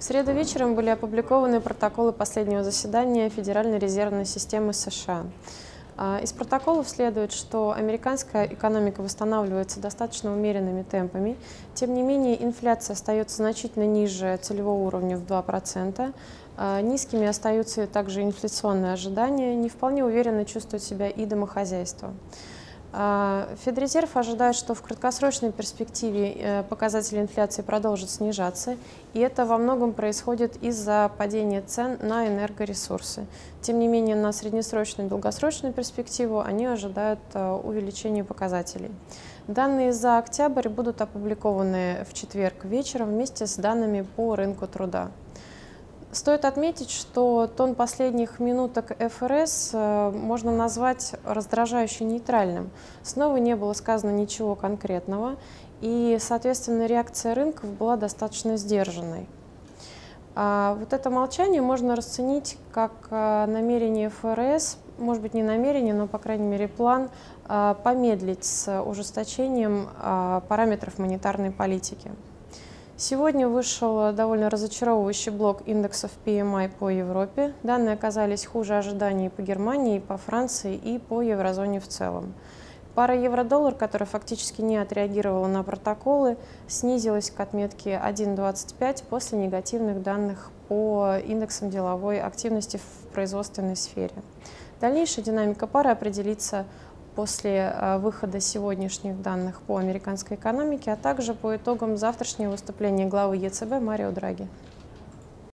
В среду вечером были опубликованы протоколы последнего заседания Федеральной резервной системы США. А, из протоколов следует, что американская экономика восстанавливается достаточно умеренными темпами. Тем не менее, инфляция остается значительно ниже целевого уровня в 2%. А, низкими остаются также инфляционные ожидания. Не вполне уверенно чувствует себя и домохозяйство. А, Федрезерв ожидает, что в краткосрочной перспективе э, показатели инфляции продолжат снижаться, и это во многом происходит из-за падения цен на энергоресурсы. Тем не менее, на среднесрочную и долгосрочную перспективу они ожидают э, увеличения показателей. Данные за октябрь будут опубликованы в четверг вечером вместе с данными по рынку труда. Стоит отметить, что тон последних минуток ФРС э, можно назвать раздражающе нейтральным. Снова не было сказано ничего конкретного, и, соответственно, реакция рынков была достаточно сдержанной. А вот это молчание можно расценить как э, намерение ФРС, может быть не намерение, но, по крайней мере, план э, помедлить с ужесточением параметров монетарной политики. Сегодня вышел довольно разочаровывающий блок индексов PMI по Европе. Данные оказались хуже ожиданий по Германии, по Франции и по еврозоне в целом. Пара евро-доллар, которая фактически не отреагировала на протоколы, снизилась к отметке 1.25 после негативных данных по индексам деловой активности в производственной сфере. Дальнейшая динамика пары определится после э, выхода сегодняшних данных по американской экономике, а также по итогам завтрашнего выступления главы ЕЦБ Марио Драги.